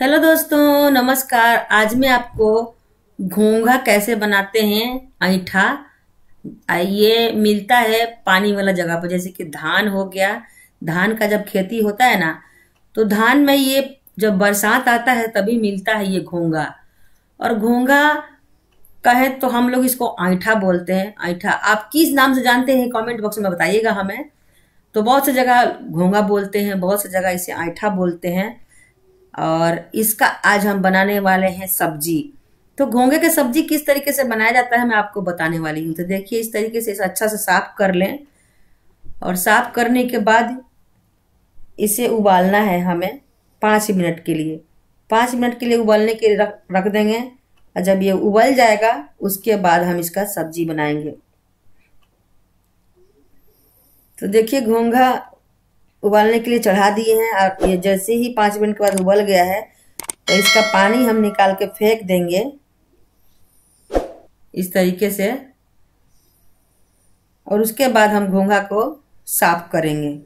Hello दोस्तों, नमस्कार। आज मैं आपको घोंघा कैसे बनाते हैं ऐठा ये मिलता है पानी वाला जगह पर, जैसे कि धान हो गया। धान का जब खेती होता है ना तो धान में ये जब बरसात आता है, तभी मिलता है ये घोंघा। और घोंघा कहे तो हम लोग इसको ऐठा बोलते हैं। ऐठा आप किस नाम से जानते हैं कमेंट बॉक्स में बताइएगा हमें। तो बहुत सी जगह घोंघा बोलते हैं, बहुत सी जगह इसे ऐठा बोलते हैं। और इसका आज हम बनाने वाले हैं सब्ज़ी। तो घोंगे के सब्ज़ी किस तरीके से बनाया जाता है, मैं आपको बताने वाली हूँ। तो देखिए, इस तरीके से इसे अच्छा से साफ़ कर लें। और साफ़ करने के बाद इसे उबालना है हमें पाँच मिनट के लिए। पाँच मिनट के लिए उबालने के लिए रख रख देंगे। और जब ये उबल जाएगा, उसके बाद हम इसका सब्ज़ी बनाएँगे। तो देखिए, घोंघा उबालने के लिए चढ़ा दिए हैं और ये जैसे ही पाँच मिनट के बाद उबल गया है तो इसका पानी हम निकाल के फेंक देंगे। इस तरीके से। और उसके बाद हम घोंघा को साफ़ करेंगे।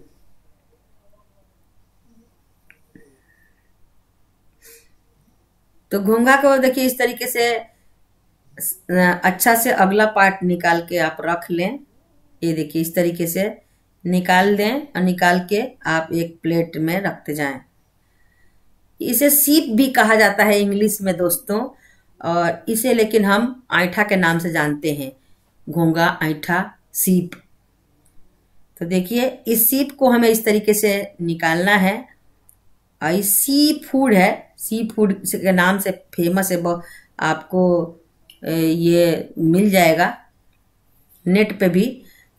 तो घोंघा को देखिए इस तरीके से अच्छा से अगला पार्ट निकाल के आप रख लें। ये देखिए इस तरीके से। निकाल दें और निकाल के आप एक प्लेट में रखते जाएँ। इसे सीप भी कहा जाता है इंग्लिश में दोस्तों, और इसे लेकिन हम ऐठा के नाम से जानते हैं। घोंगा ऐठा सीप। तो देखिए, इस सीप को हमें इस तरीके से निकालना है। और सी फ़ूड है। सी फ़ूड के नाम से फ़ेमस है। बहुत आपको ये मिल जाएगा। नेट पे भी।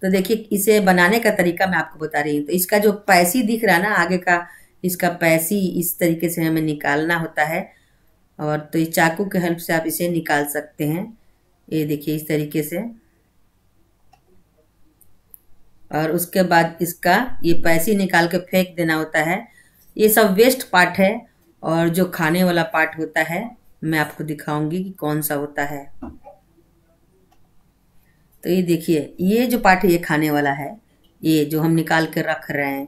तो देखिए, इसे बनाने का तरीका मैं आपको बता रही हूँ। तो इसका जो पैसी दिख रहा है ना, आगे का, इसका पैसी इस तरीके से हमें निकालना होता है। और तो इस चाकू के हेल्प से आप इसे निकाल सकते हैं। ये देखिए, इस तरीके से। और उसके बाद इसका ये पैसी निकाल के फेंक देना होता है। ये सब वेस्ट पार्ट है और जो खाने वाला पार्ट होता है, मैं आपको दिखाऊँगी कि कौन सा होता है। तो ये देखिए, ये जो पार्ट है ये खाने वाला है, ये जो हम निकाल कर रख रहे हैं,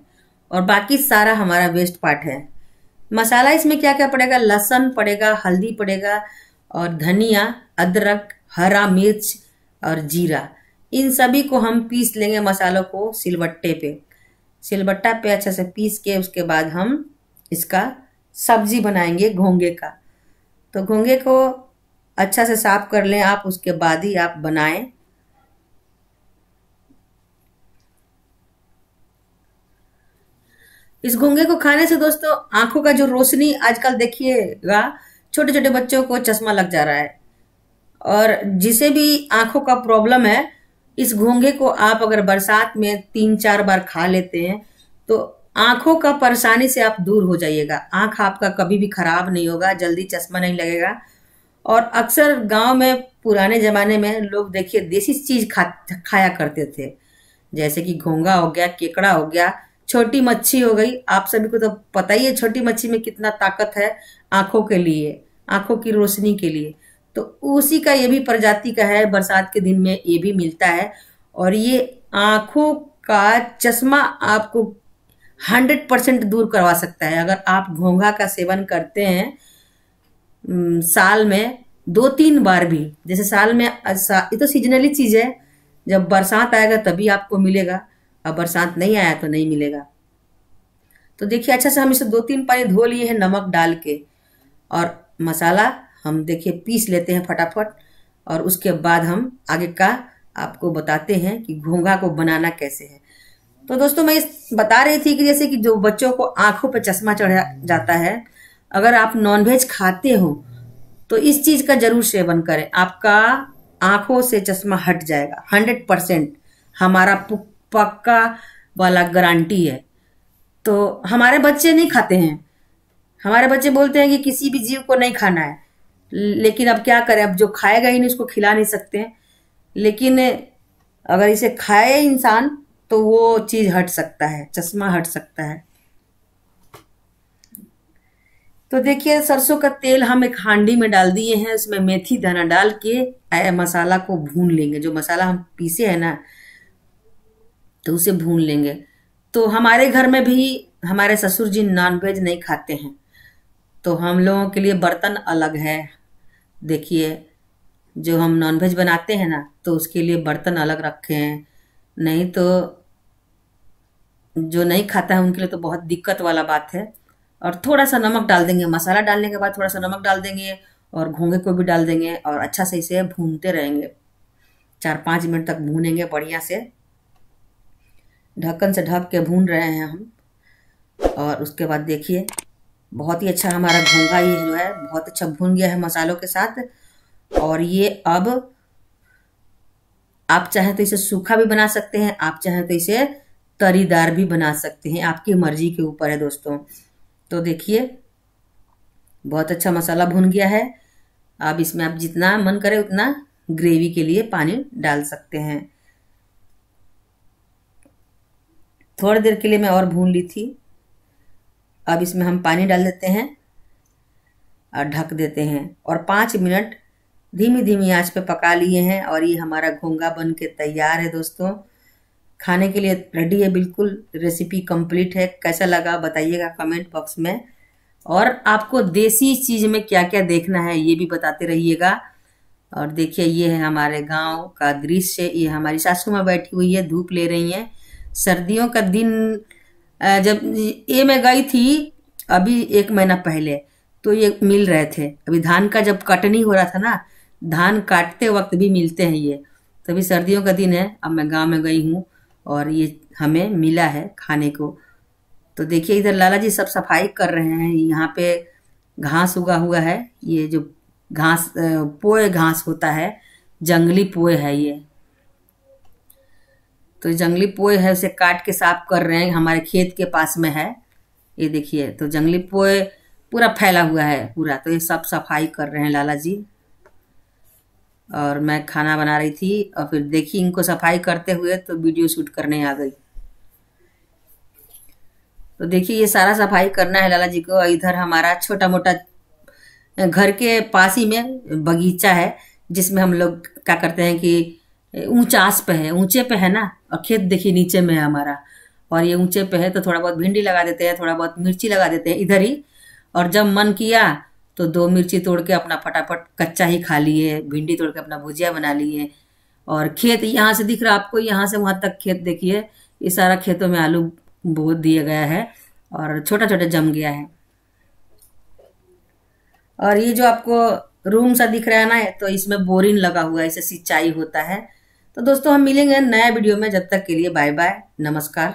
और बाकी सारा हमारा वेस्ट पार्ट है। मसाला इसमें क्या क्या पड़ेगा? लहसन पड़ेगा, हल्दी पड़ेगा, और धनिया, अदरक, हरा मिर्च और जीरा। इन सभी को हम पीस लेंगे मसालों को सिलबट्टे पे। सिलबट्टा पे अच्छा से पीस के उसके बाद हम इसका सब्ज़ी बनाएँगे घोंगे का। तो घोंगे को अच्छा से साफ़ कर लें आप, उसके बाद ही आप बनाएँ। इस घोंगे को खाने से दोस्तों, आँखों का जो रोशनी आजकल देखिएगा छोटे छोटे बच्चों को चश्मा लग जा रहा है। और जिसे भी आँखों का प्रॉब्लम है, इस घोंगे को आप अगर बरसात में तीन चार बार खा लेते हैं तो आँखों का परेशानी से आप दूर हो जाइएगा। आँख आपका कभी भी खराब नहीं होगा, जल्दी चश्मा नहीं लगेगा। और अक्सर गाँव में, पुराने जमाने में लोग देखिए, देसी चीज़ खा, खाया करते थे। जैसे कि घोंगा हो गया, केकड़ा हो गया छोटी मच्छी हो गई। आप सभी को तो पता ही है, छोटी मच्छी में कितना ताकत है आँखों के लिए, आँखों की रोशनी के लिए। तो उसी का ये भी प्रजाति का है, बरसात के दिन में ये भी मिलता है। और ये आँखों का चश्मा आपको हंड्रेड परसेंट दूर करवा सकता है। अगर आप घोंघा का सेवन करते हैं साल में दो तीन बार भी, जैसे साल में ये तो सीजनली चीज़ है। जब बरसात आएगा तभी आपको मिलेगा। अब बरसात नहीं आया तो नहीं मिलेगा। तो देखिए अच्छा से हम इसे दो तीन पानी धो लिए हैं नमक डाल के और मसाला हम देखिए पीस लेते हैं फटाफट और उसके बाद हम आगे का आपको बताते हैं कि घोंघा को बनाना कैसे है। तो दोस्तों, मैं बता रही थी कि जैसे कि जो बच्चों को आँखों पर चश्मा चढ़ा जाता है, अगर आप नॉनवेज खाते हो तो इस चीज़ का ज़रूर सेवन करें। आपका आँखों से चश्मा हट जाएगा। हंड्रेड परसेंट हमारा पक्का वाला गारंटी है। तो हमारे बच्चे नहीं खाते हैं। हमारे बच्चे बोलते हैं कि किसी भी जीव को नहीं खाना है। लेकिन अब क्या करें? अब जो खाएगा ही नहीं, उसको खिला नहीं सकते हैं। लेकिन अगर इसे खाए इंसान तो वो चीज़ हट सकता है, चश्मा हट सकता है। तो देखिए, सरसों का तेल हम एक हांडी में डाल दिए हैं, उसमें मेथी दाना डाल के मसाला को भून लेंगे। जो मसाला हम पीसे है ना तो उसे भून लेंगे। तो हमारे घर में भी हमारे ससुर जी नॉनवेज नहीं खाते हैं। तो हम लोगों के लिए बर्तन अलग है। देखिए, जो हम नॉनवेज बनाते हैं ना तो उसके लिए बर्तन अलग रखे हैं। नहीं तो जो नहीं खाता है, उनके लिए तो बहुत दिक्कत वाला बात है। और थोड़ा सा नमक डाल देंगे। मसाला डालने के बाद थोड़ा सा नमक डाल देंगे और घोंगे को भी डाल देंगे और अच्छा से इसे भूनते रहेंगे। चार पाँच मिनट तक भूनेंगे बढ़िया से। ढक्कन से ढक के भून रहे हैं हम। और उसके बाद देखिए, बहुत ही अच्छा हमारा घोंगा ये जो है, बहुत अच्छा भून गया है मसालों के साथ। और ये अब आप चाहें तो इसे सूखा भी बना सकते हैं, आप चाहें तो इसे तरीदार भी बना सकते हैं, आपकी मर्ज़ी के ऊपर है दोस्तों। तो देखिए, बहुत अच्छा मसाला भुन गया है। अब इसमें आप जितना मन करे उतना ग्रेवी के लिए पानी डाल सकते हैं। थोड़ी देर के लिए मैं और भून ली थी। अब इसमें हम पानी डाल देते हैं और ढक देते हैं और पाँच मिनट धीमी धीमी आँच पे पका लिए हैं और ये हमारा घोंगा बन के तैयार है दोस्तों। खाने के लिए रेडी है बिल्कुल, रेसिपी कंप्लीट है। कैसा लगा बताइएगा कमेंट बॉक्स में। और आपको देसी चीज़ में क्या क्या देखना है ये भी बताते रहिएगा। और देखिए, ये है हमारे गाँव का दृश्य, ये हमारी सासू माँ बैठी हुई है, धूप ले रही हैं। सर्दियों का दिन जब ये मैं गई थी, अभी एक महीना पहले तो ये मिल रहे थे। अभी धान का जब कटनी हो रहा था ना, धान काटते वक्त भी मिलते हैं ये। तो सर्दियों का दिन है, अब मैं गाँव में गई हूँ और ये हमें मिला है खाने को। तो देखिए, इधर लाला जी सब सफ़ाई कर रहे हैं। यहाँ पे घास उगा हुआ है। ये जो घास पोए घास होता है, जंगली पोए है ये। तो जंगली पोए है, उसे काट के साफ़ कर रहे हैं, हमारे खेत के पास में है। ये देखिए तो जंगली पोए पूरा फैला हुआ है, पूरा। तो ये सब सफ़ाई कर रहे हैं लाला जी। और मैं खाना बना रही थी, और फिर देखी इनको सफ़ाई करते हुए तो वीडियो शूट करने आ गई। तो देखिए, ये सारा सफ़ाई करना है लाला जी को। इधर हमारा छोटा मोटा घर के पास ही में बगीचा है, जिसमें हम लोग क्या करते हैं कि ऊंचास पे है, ऊँचे पे है ना? और खेत देखिए नीचे में है हमारा। और ये ऊँचे पे है तो थोड़ा बहुत भिंडी लगा देते हैं, थोड़ा बहुत मिर्ची लगा देते हैं इधर ही। और जब मन किया तो दो मिर्ची तोड़ के अपना फटाफट कच्चा ही खा लिए, भिंडी तोड़ के अपना भुजिया बना लिए। और खेत यहाँ से दिख रहा आपको, यहाँ से वहाँ तक खेत देखिए, ये सारा खेतों में आलू बो दिया गया है और छोटा छोटा जम गया है। और ये जो आपको रूम सा दिख रहा है ना तो इसमें बोरिंग लगा हुआ है, इसे सिंचाई होता है। तो दोस्तों हम मिलेंगे नया वीडियो में जब तक के लिए बाय बाय नमस्कार।